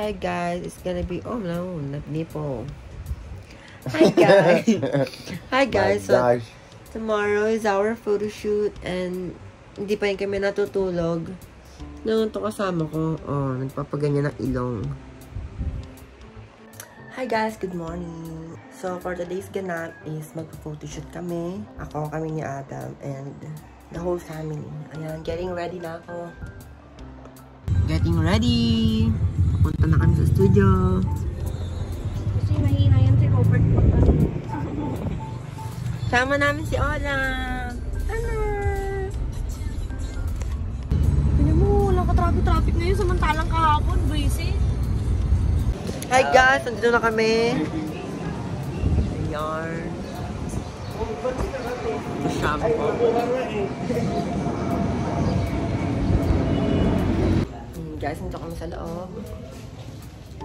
Hi guys, it's gonna be oh no, not nipple. Hi guys. Hi guys. So tomorrow is our photo shoot and hindi pa rin kami natutulog. Nung to kasama ko, oh, nagpapaganyan ng ilong. Hi guys, good morning. So for today's ganap is magpo-photoshoot kami. Ako, kami ni Adam and the whole family. Ayan, getting ready na ako. Getting ready! Papunta na kami sa studio. Kasi mahina yan si Robert. Sama namin si Ola. Ano? Tignan mo, walang ka-traffic-traffic ngayon samantalang kahapon, busy. Hi guys, nandito na kami. Ayan. Shampoo. Guys, nandito kami sa loob.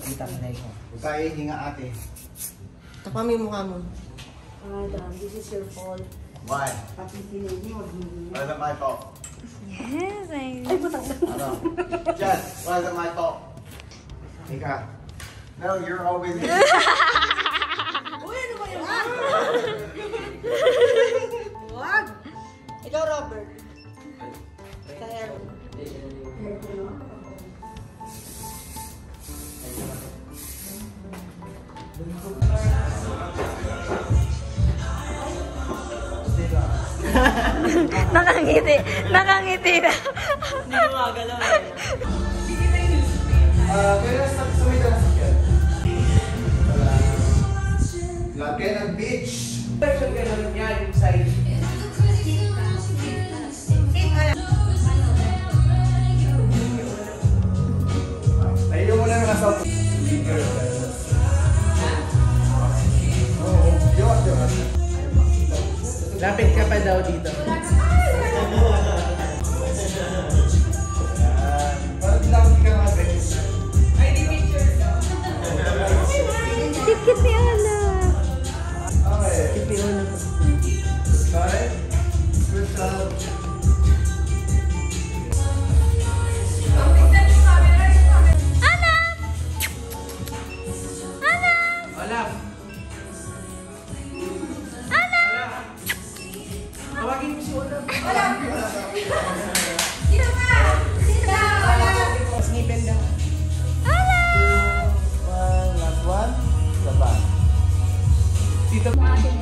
sa akin. Hala! Huwag tayo hinga ate. Takpa mo yung mukha mo. Adam, this is your fault. Why? Why is it my fault? Yes, I... Ano? Jess, why is it my fault? Ika. No, you're always Wag! Ikaw, Robert. Sa hair. Nakangiti. Nakangiti na. Hindi gumagalaw eh. Ah, kaya sa Dito.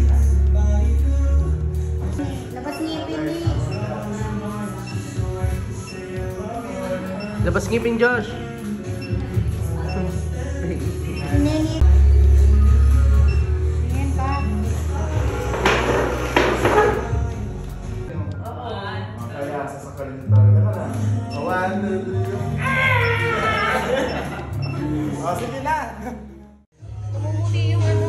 Labas ngipin, Lee. Labas ngipin, Josh. Ah! Ah, sige na! Namumuli yung ano.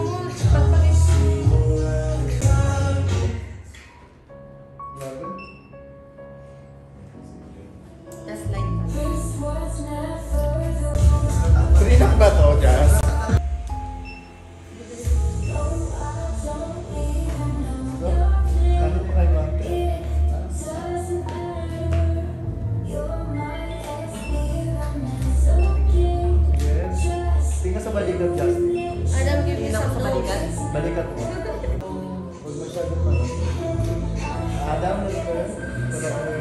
somebody got. Adam, give me some notes. Balikat mo. Adam, masyadong Adam,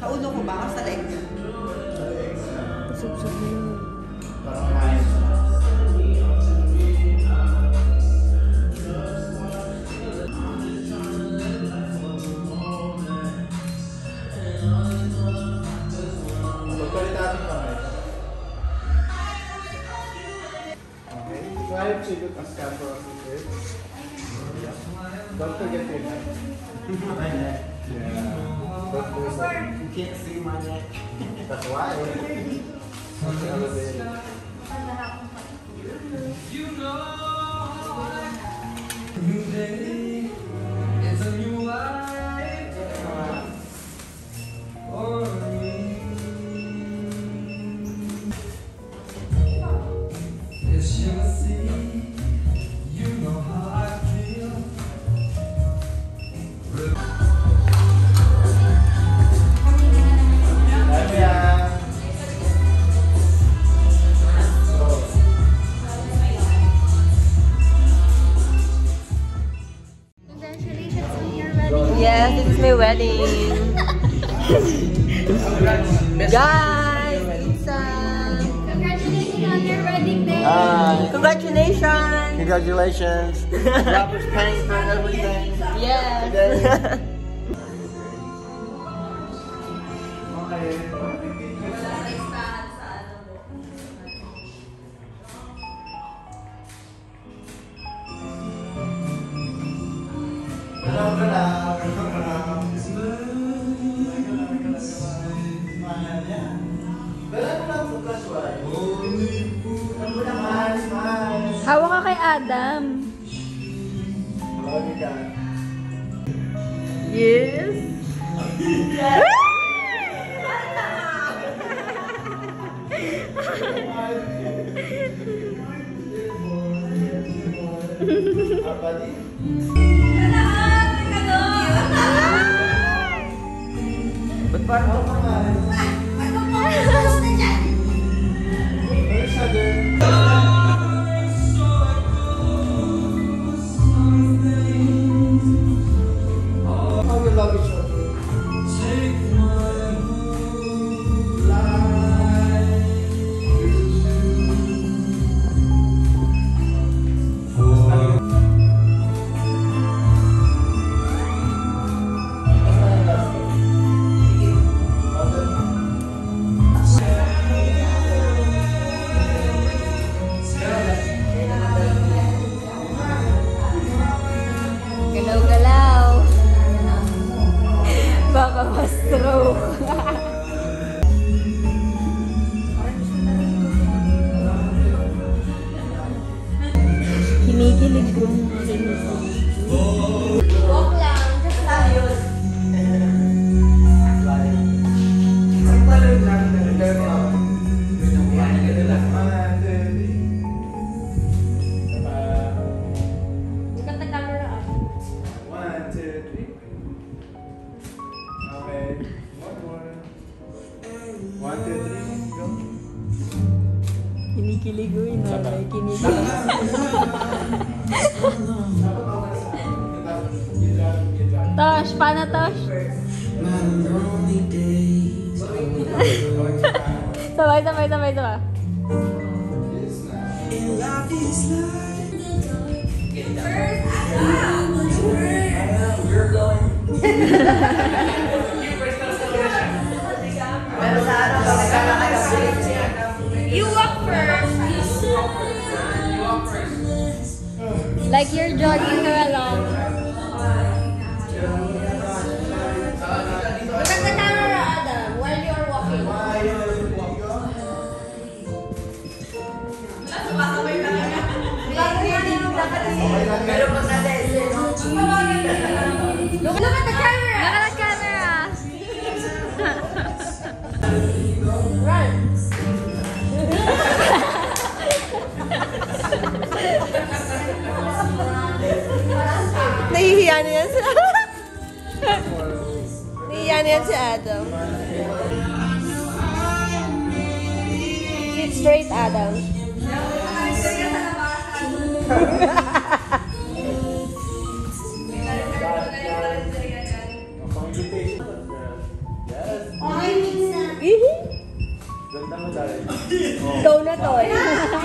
Sa ulo ko ba? O sa leg? Subsub na five figure a stamp for us is Don't forget your neck. my neck. Yeah. You can't see my neck. That's why. You know. Guys, Congratulations on your wedding day. Congratulations. Congratulations. Robert's paying for everything. Yes. Adam. yes. Ba't parang mahilig kong Walk lang, just ayos. One, two, three, go. Kinikilig na, may kinikilig. Tosh, paano Tosh? sabay, sabay, sabay, sabay. Pero sa araw. Like you're jogging her along. Yan si Adam. Straight, Adam. Go na, Toy. Kiss!